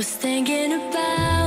was thinking about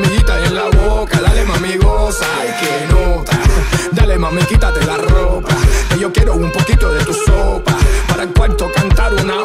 mamita en la boca. Dale, mami, goza. Ay, que nota. Dale, mami, quítate la ropa. Que yo quiero un poquito de tu sopa. Para el cuarto cantar una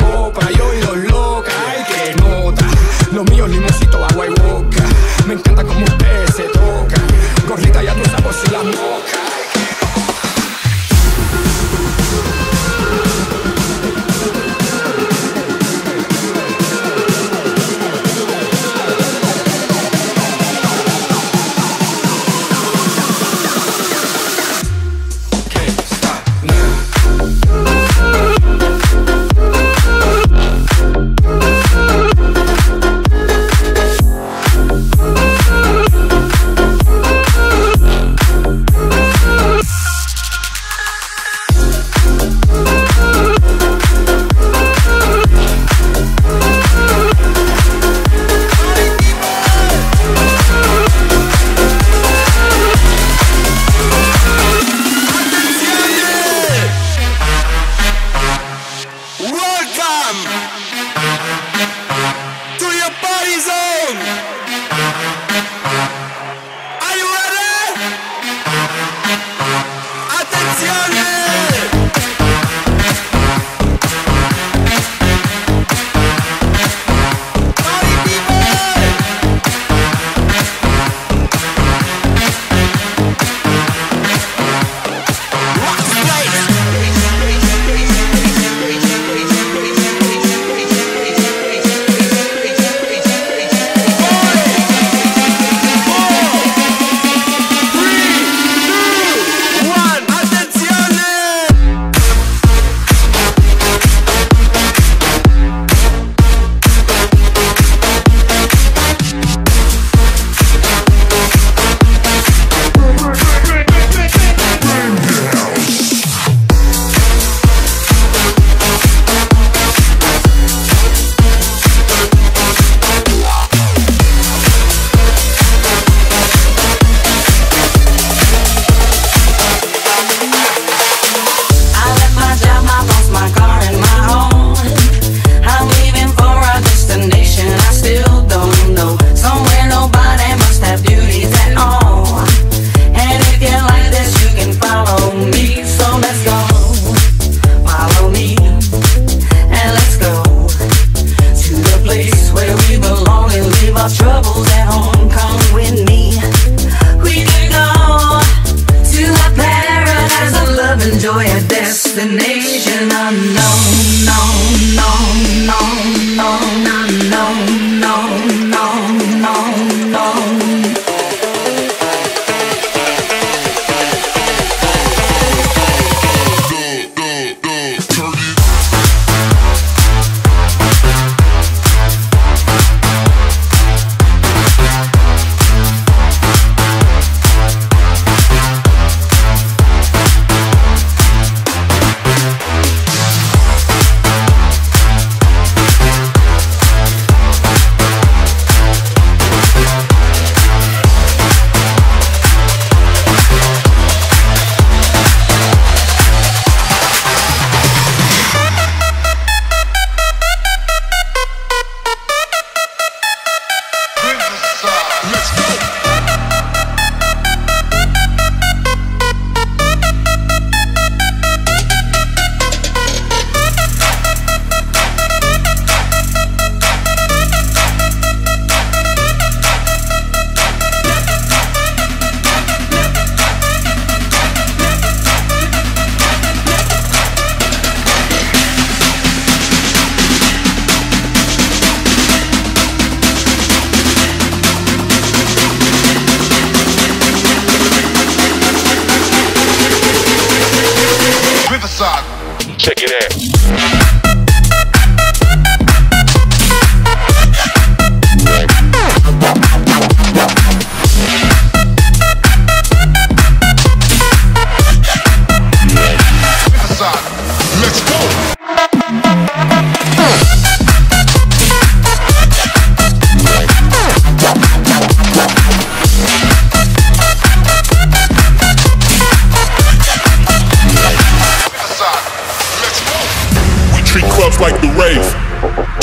Check it out.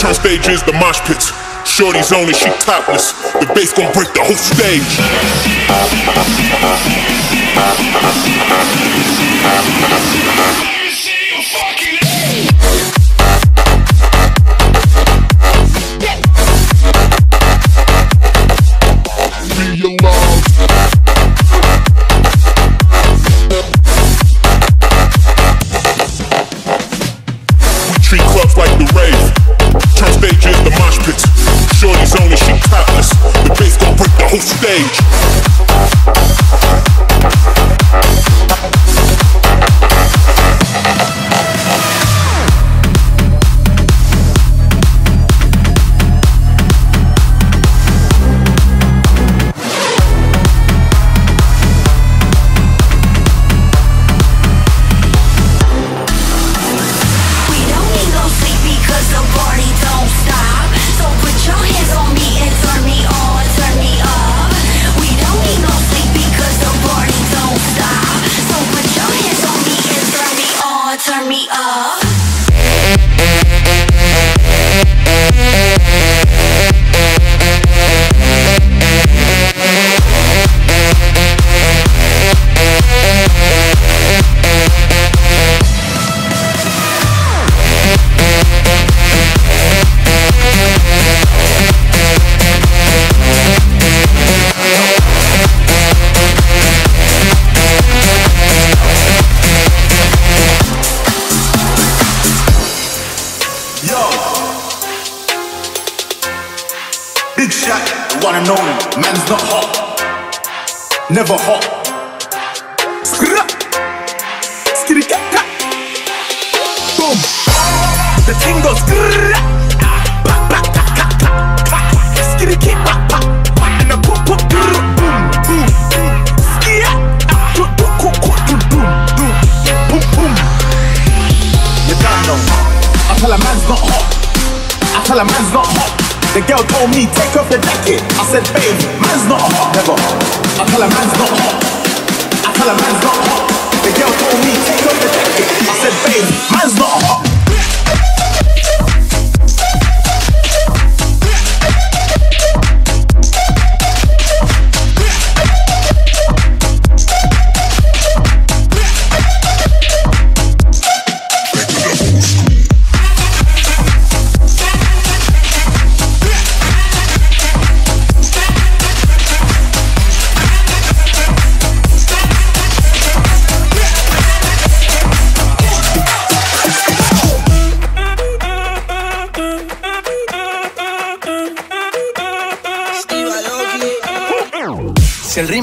Turn stages, the mosh pits. Shorty's only, she topless. The bass gon' break the whole stage. Treat clubs like the rave. Turn stages, the mosh pits. Shorty's on only, she topless. The bass gon' break the whole stage. Man's not hot. Never hot. Boom. The thing goes. Skitty kick. And the boom, boom, boom, boom. Skia. Do. Boom, boom. You. I tell a man's not hot. I tell a man's not hot. The girl told me take off the jacket. I said, babe, man's not hot. Never. I tell a man's not hot. I tell a man's not hot. The girl told me take off the jacket. I said, babe, man's not hot.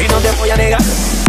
Y no te voy a negar.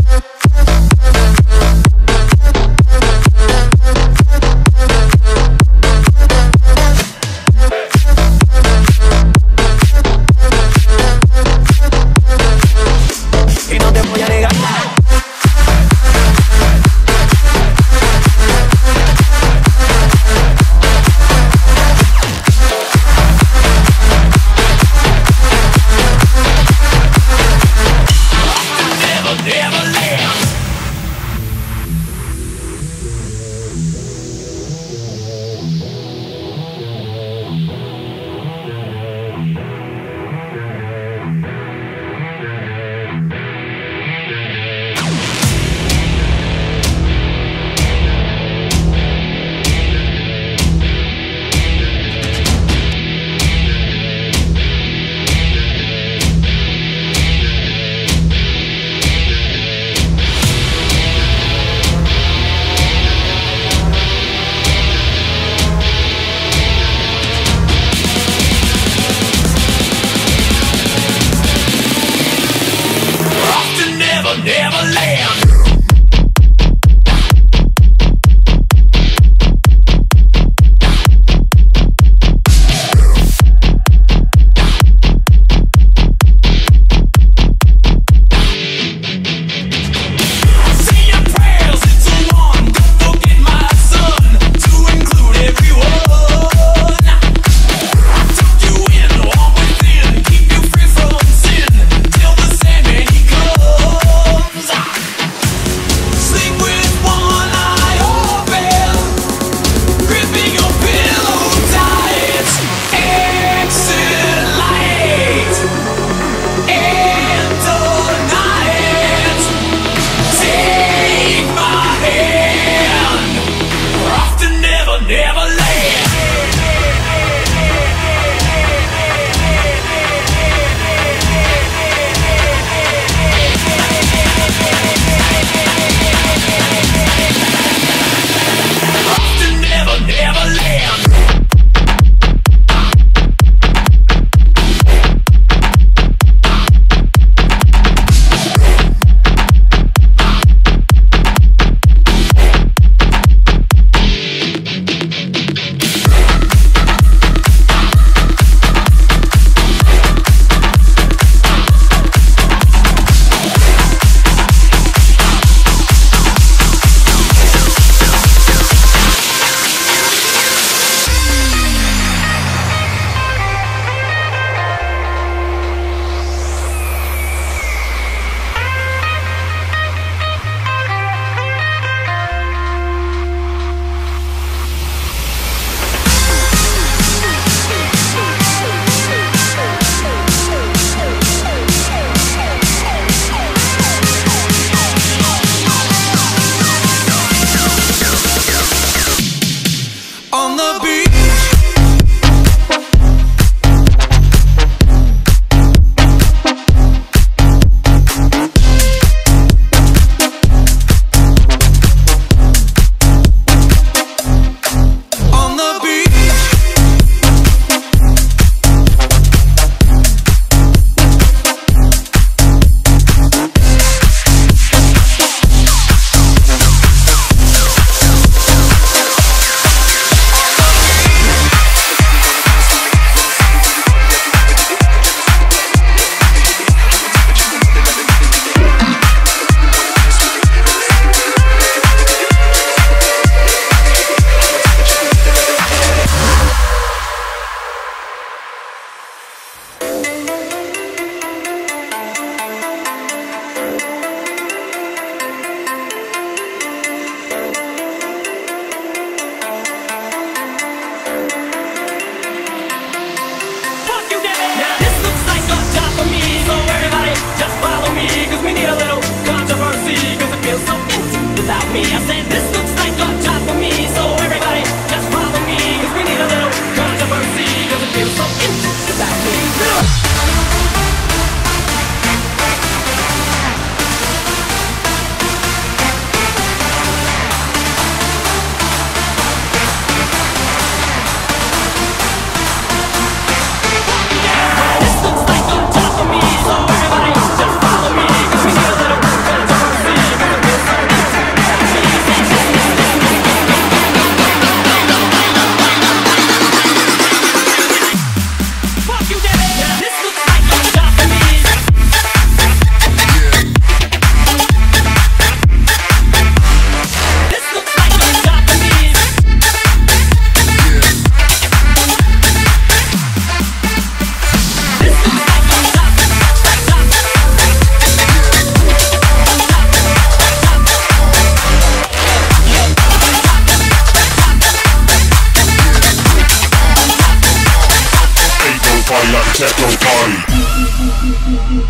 Party.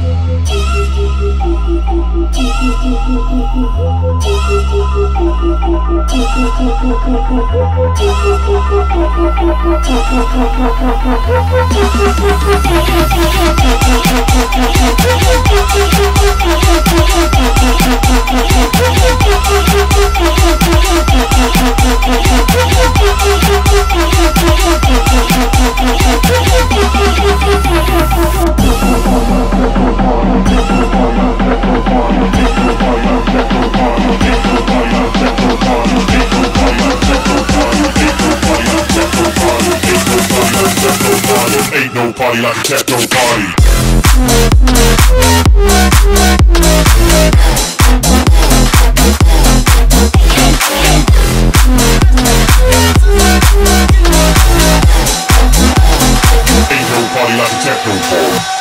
Ain't no party like a techno party. Party like a techno party.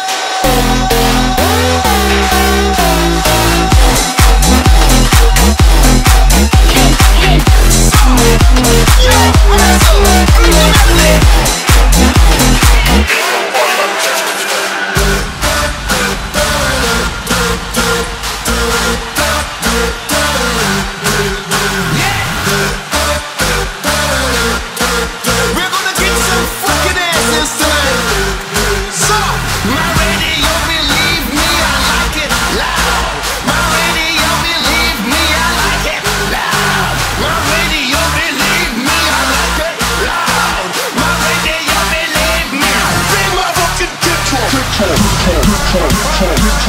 Bust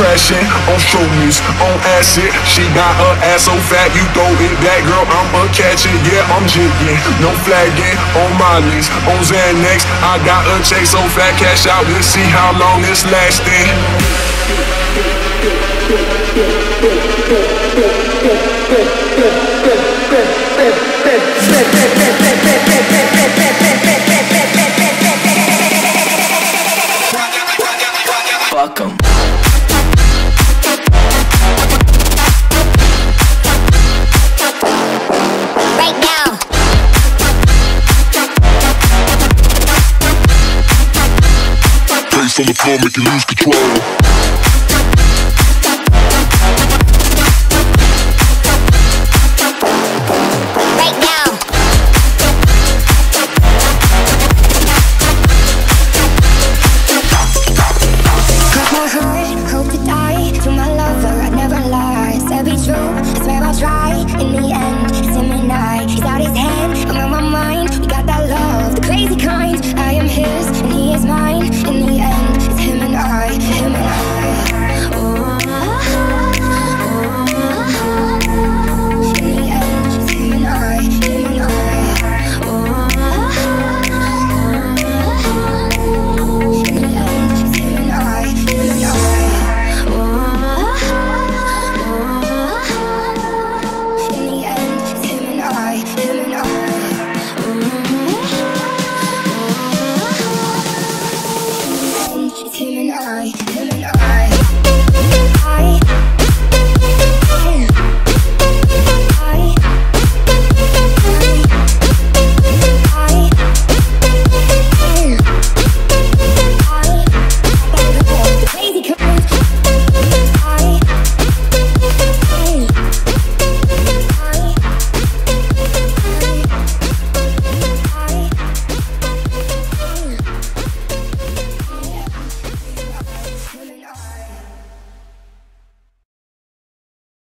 crashing on shroomies, on acid. She got her ass so fat, you throw it back, girl. I'ma catch it, yeah, I'm jigging. No flagging on Molly's, on Xanax. I got a check so fat, cash out, let's see how long it's lasting. On the floor, make you lose control.